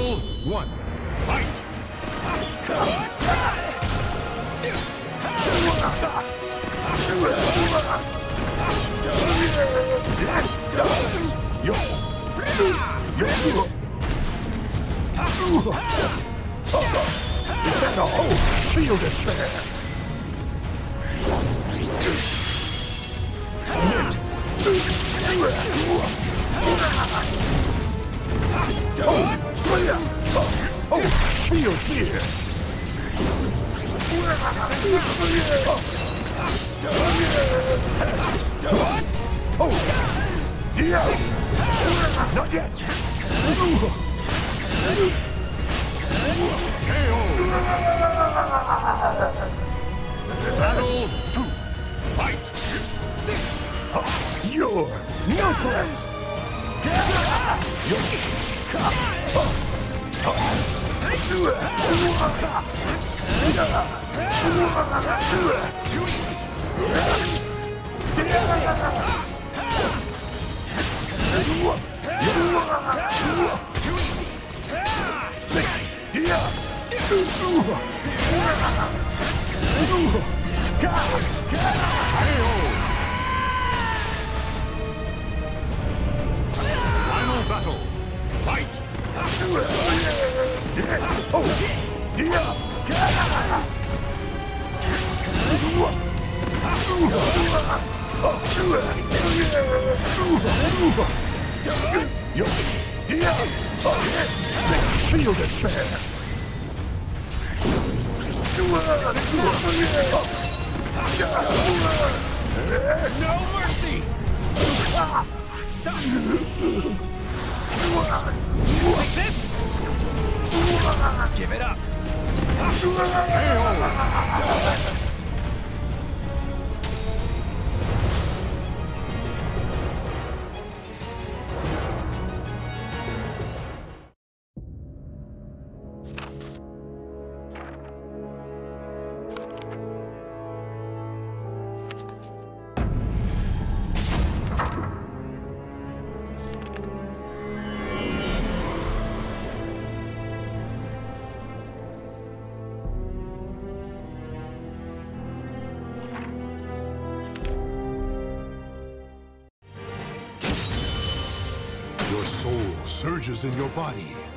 Battle one. Is that? Feel despair! Oh, Slayer! Oh, feel fear! Oh! Yeah! Not yet! Battle two. Fight! You're useless! Final battle. Fight! Feel despair! No mercy! Stop! Give it up! Your oh. Surges in your body.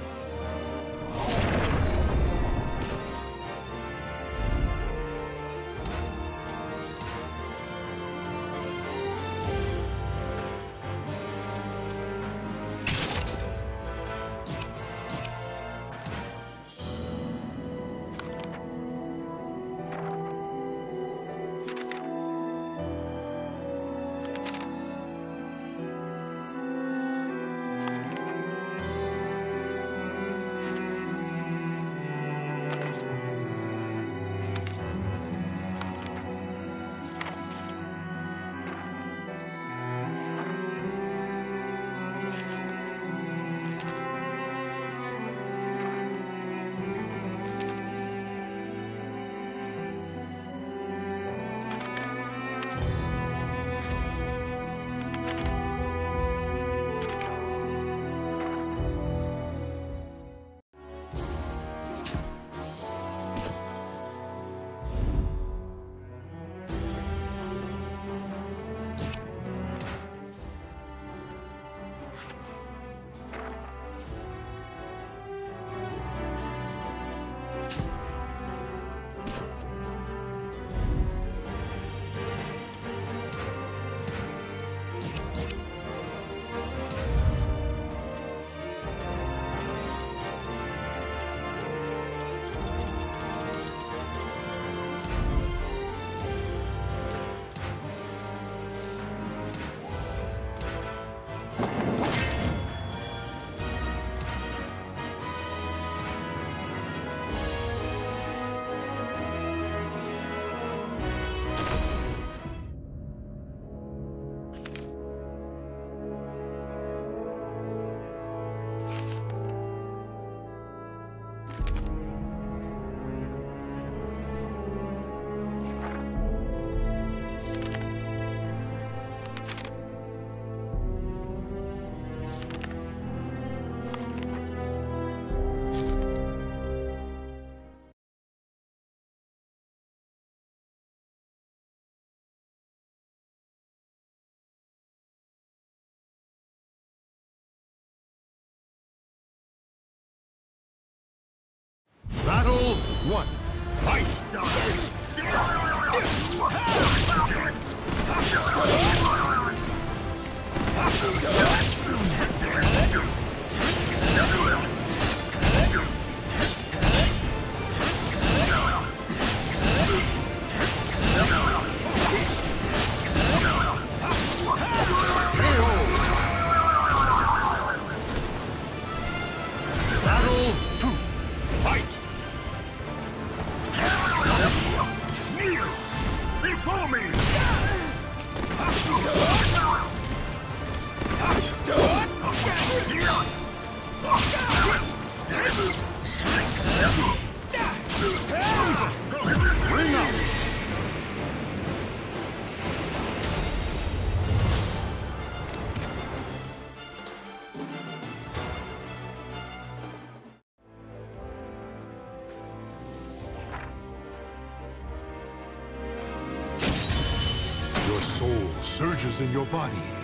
One, fight! In your body.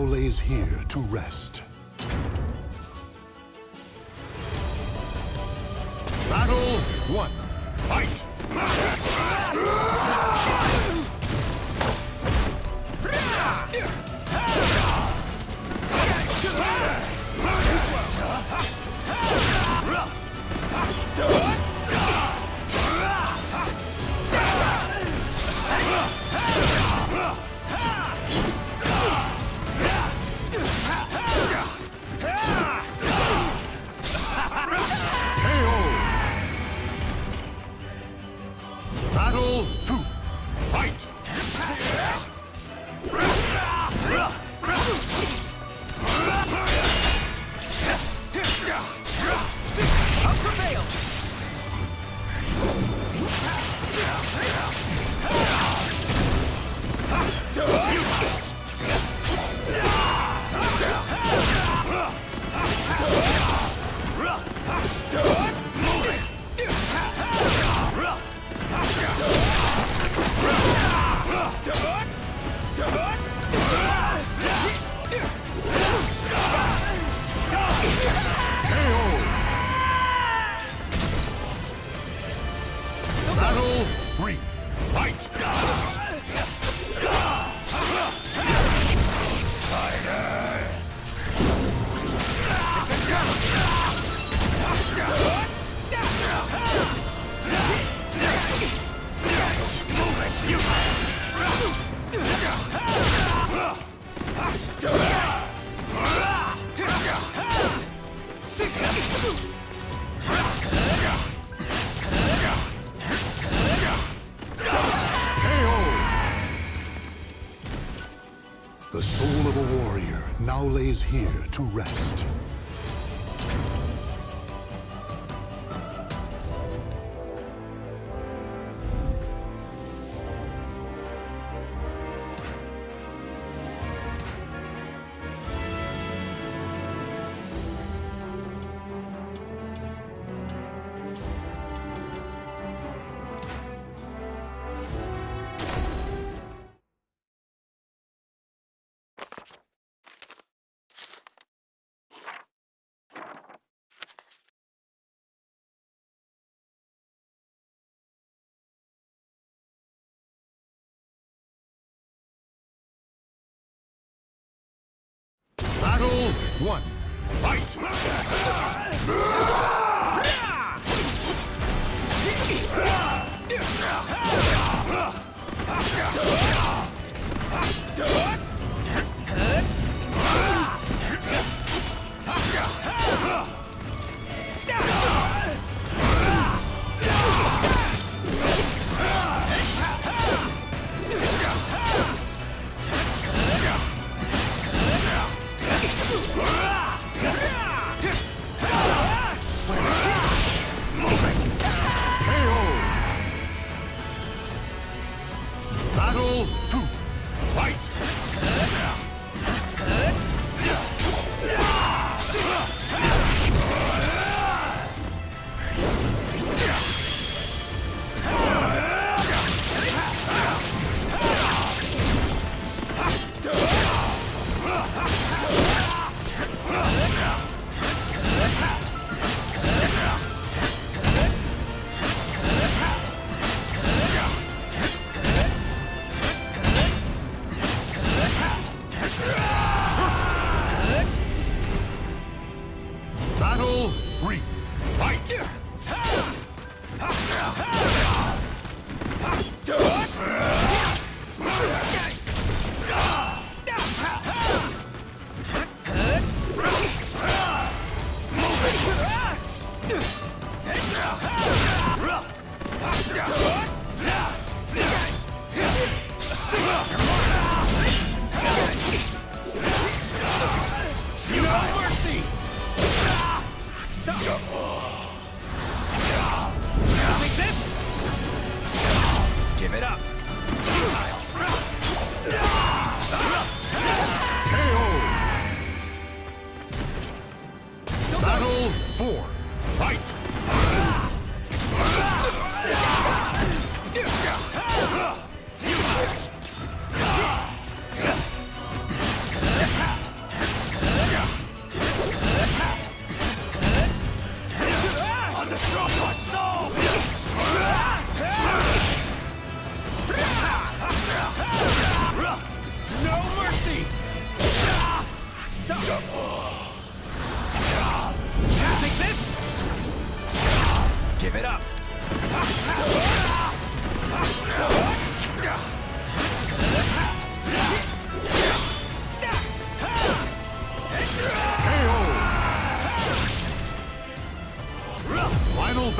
Now lays here to rest. Battle one.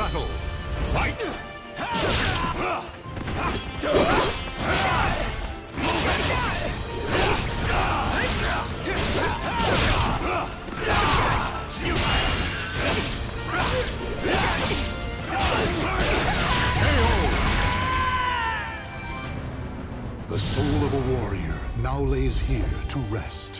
battle. Fight! The soul of a warrior now lays here to rest.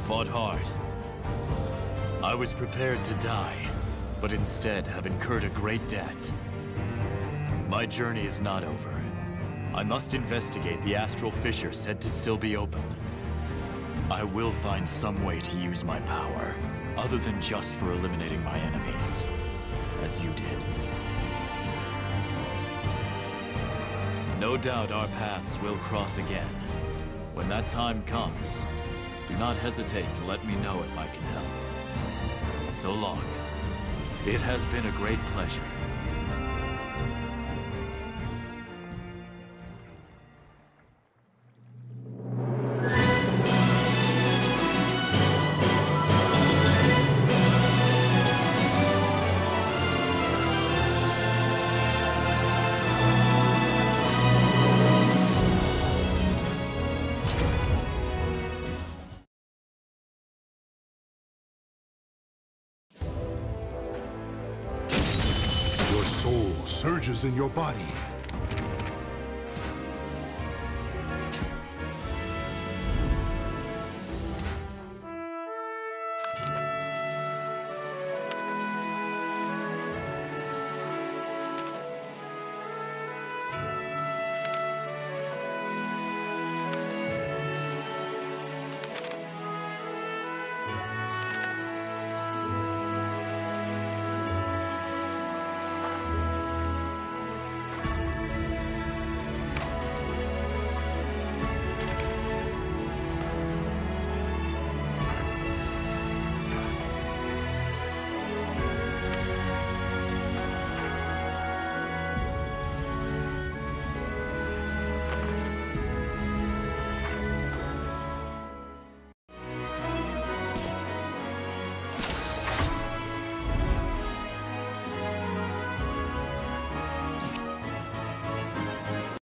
fought hard. I was prepared to die, but instead have incurred a great debt. My journey is not over. I must investigate the astral fissure said to still be open. I will find some way to use my power, other than just for eliminating my enemies, as you did. No doubt our paths will cross again. When that time comes, Do not hesitate to let me know if I can help. So long. It has been a great pleasure. Surges in your body.